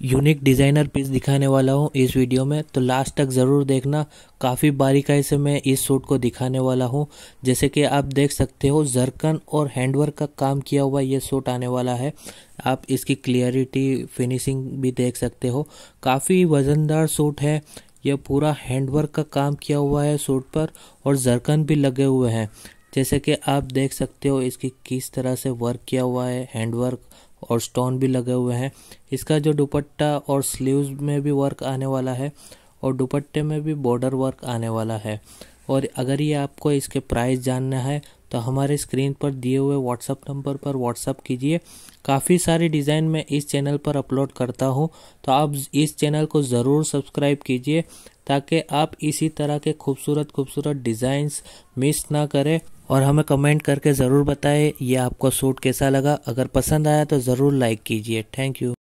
Unique designer piece दिखाने वाला हूँ इस वीडियो में। तो लास्ट तक ज़रूर देखना। काफ़ी बारीकाई से मैं इस सूट को दिखाने वाला हूँ। जैसे कि आप देख सकते हो, जरकन और हैंडवर्क का काम किया हुआ ये सूट आने वाला है। आप इसकी क्लियरिटी फिनिशिंग भी देख सकते हो। काफ़ी वज़नदार सूट है। ये पूरा हैंडवर्क का काम किया हुआ है सूट पर और जरकन भी लगे हुए हैं। जैसे कि आप देख सकते हो, इसकी किस तरह से वर्क किया हुआ है, हैंडवर्क और स्टोन भी लगे हुए हैं। इसका जो दुपट्टा और स्लीव्स में भी वर्क आने वाला है और दुपट्टे में भी बॉर्डर वर्क आने वाला है। और अगर ये आपको इसके प्राइस जानना है तो हमारे स्क्रीन पर दिए हुए व्हाट्सअप नंबर पर व्हाट्सअप कीजिए। काफ़ी सारी डिज़ाइन मैं इस चैनल पर अपलोड करता हूँ तो आप इस चैनल को ज़रूर सब्सक्राइब कीजिए ताकि आप इसी तरह के खूबसूरत खूबसूरत डिज़ाइंस मिस ना करें। और हमें कमेंट करके ज़रूर बताएँ, ये आपको सूट कैसा लगा। अगर पसंद आया तो ज़रूर लाइक कीजिए। Thank you